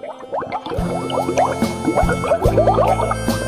Thank you.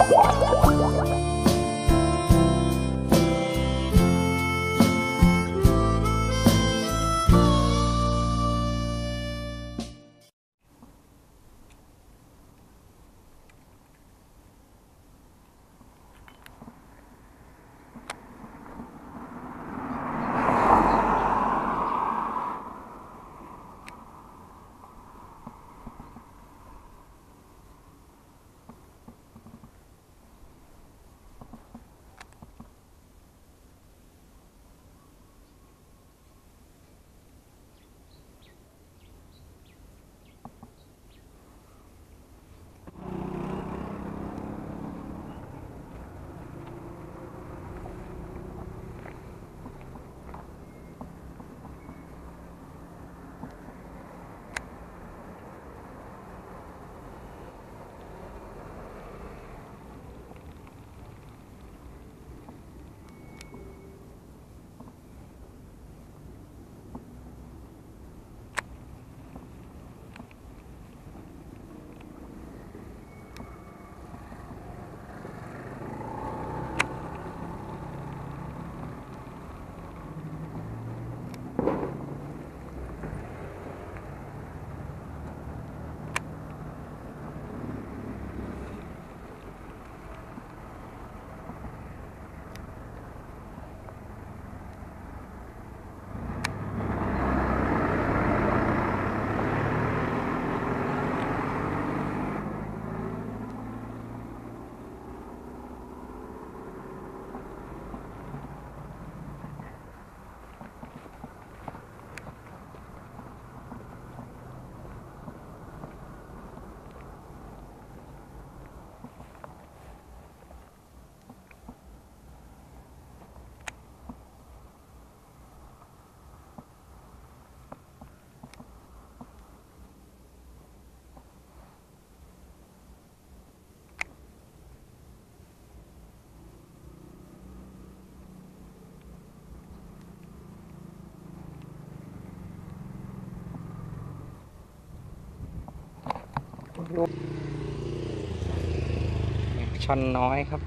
ช่อนน้อยครับ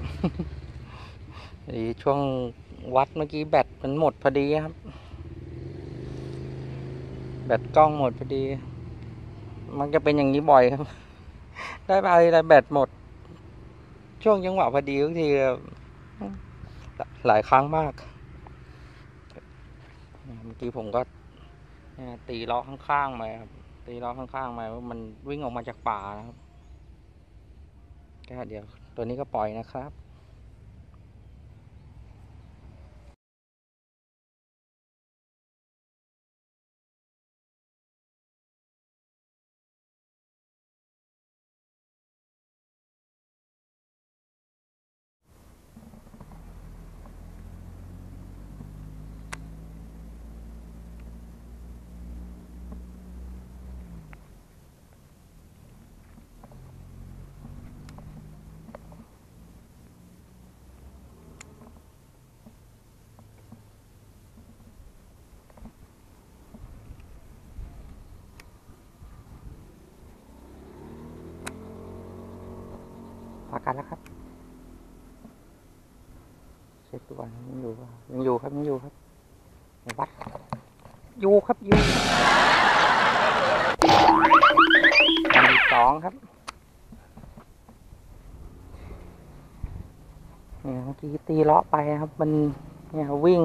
ไอ้ช่วงวัดเมื่อกี้แบตมันหมดพอดีครับ แบตกล้องหมดพอดี มันจะเป็นอย่างนี้บ่อยครับ ได้ไปอะไรแบตหมด ช่วงจังหวะพอดีทุกทีหลายครั้งมากเมื่อกี้ผมก็ตีล้อข้างๆมาครับ ตีล้อข้างๆมาว่ามันวิ่งออกมาจากป่านะครับก็เดี๋ยวตัวนี้ก็ปล่อยนะครับ พากันแล้วครับเช็คดูก่อนยังอยู่ยังอยู่ครับยังอยู่ครับวัดอยู่ครับอยู่อนที่สองครับเนี่ยเมื่อกี้ตีเลาะไปครับ มันเนี่ยวิ่ง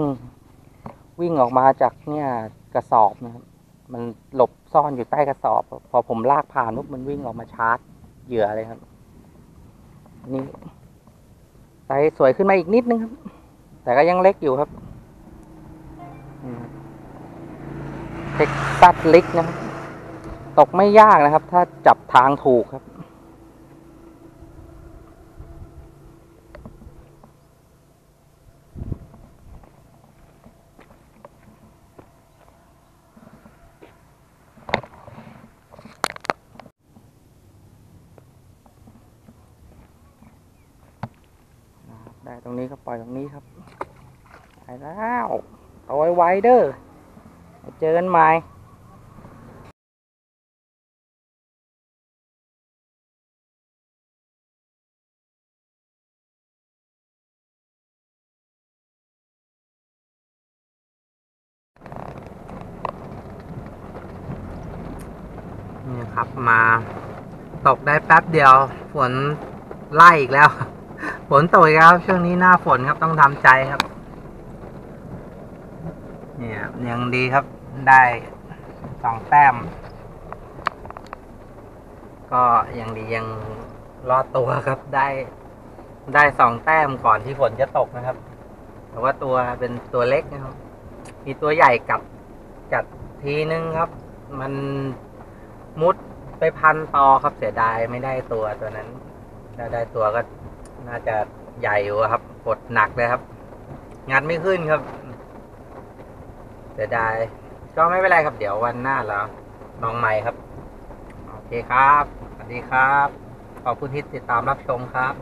วิ่งออกมาจากเนี่ยกระสอบนะครับ มันหลบซ่อนอยู่ใต้กระสอบ พอผมลากผ่านปุ๊บมันวิ่งออกมาชาร์จเหยื่อเลยครับ นี่ไซส์สวยขึ้นมาอีกนิดนึงครับ แต่ก็ยังเล็กอยู่ครับ Texas rig นะครับ ตกไม่ยากนะครับ ถ้าจับทางถูกครับ ได้ตรงนี้ก็ปล่อยตรงนี้ครับไปแล้วเอยไว้ไวเด้อเจอกันใหม่นี่ครับมา ตกได้แป๊บเดียว ฝนไล่อีกแล้ว ฝนตกอีกแล้วครับ ช่วงนี้หน้าฝนครับต้องทำใจครับ เนี่ยยังดีครับได้สองแต้ม ก็ยังดียังรอดตัวครับได้ได้สองแต้มก่อนที่ฝนจะตกนะครับ แต่ว่าตัวเป็นตัวเล็กนะครับ มีตัวใหญ่กัดกัดทีนึงครับ มันมุดไปพันตอครับเสียดายไม่ได้ตัวตัวนั้นถ้าได้ตัวก็ น่าจะใหญ่อยู่ครับกดหนักเลยครับ งัดไม่ขึ้นครับเสียดายก็ไม่เป็นไรครับ เดี๋ยววันหน้าแล้วลองใหม่ครับ โอเคครับ สวัสดีครับ ขอบคุณที่ติดตามรับชมครับ